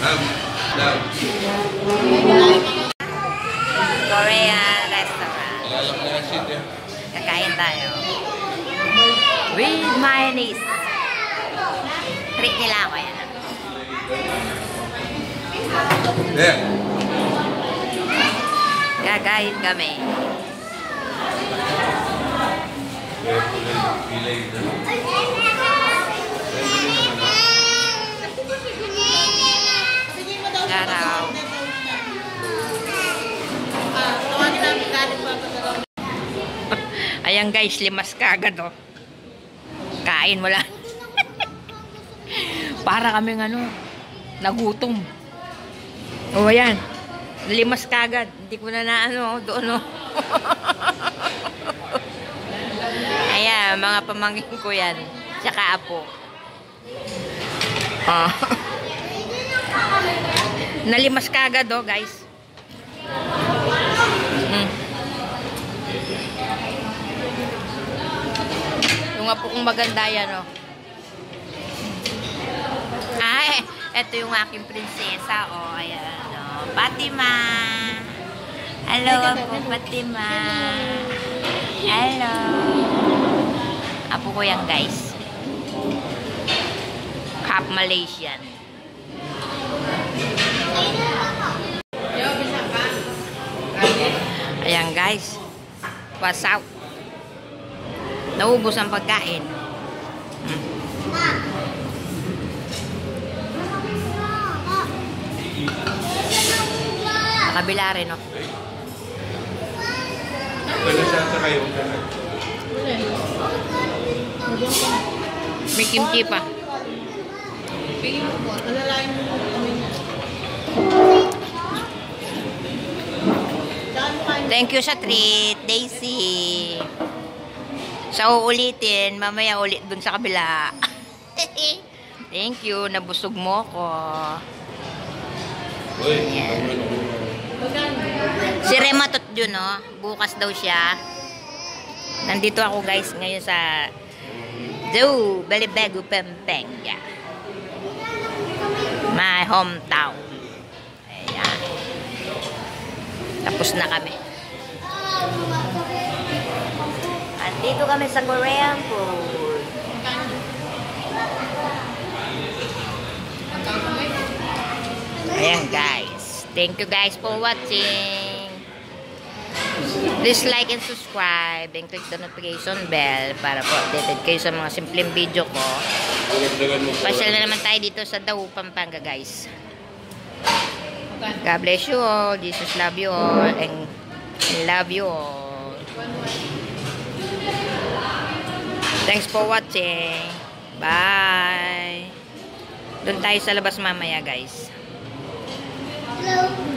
Paham? Nah, tayo. With mayonnaise. Treat nila ako yan. Yeah. Kakain kami. Garaw. Ayan guys, limas ka agad oh. Kain lang. Para kaming ano, nagutom. Oh, ayan. Limas ka agad. Hindi ko na na ano, doon oh. ayan, mga pamangkin ko yan. Tsaka apo. Ah. Nalimas ka agad oh, guys. Kong maganda yan, oh. Ay, eto yung aking prinsesa, oh. Ayan, oh. Fatima. Hello, apo, Fatima. Hello. Apo ko yan, guys. Half Malaysian. Ayan guys. What's up? Naubos ang pagkain. Kabila rin, oh. Pwede siya sa kayo. May kimchi pa. Thank you sa treat, Daisy. Sa uulitin, mamaya ulit dun sa kabila. Thank you, nabusog mo ko. Uy, Si Rematot yun, no? Bukas daw siya. Nandito ako, guys, ngayon sa Zoo, Balibago, Pampanga. My hometown. Ayan. Tapos na kami. At kami sa Korean food. Ayan guys. Thank you guys for watching. Please like and subscribe and click the notification bell para po updated kayo sa mga simpleng video ko. Pasyal na naman tayo dito sa Daw, Pampanga guys. God bless you all. Jesus love you all. And love you all. Thanks for watching. Bye. Doon tayo sa labas mamaya guys. Hello.